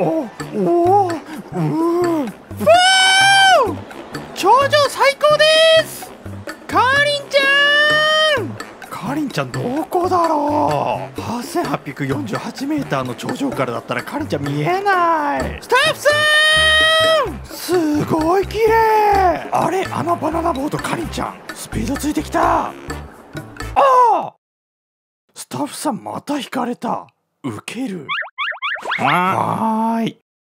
おおうー頂上最高ですかりんちゃんかりんちゃんどこだろう 8848m の頂上からだったらかりんちゃん見えないスタッフさんすごい綺麗あれあのバナナボードかりんちゃんスピードついてきたああスタッフさんまた引かれた。ウケる。はーい。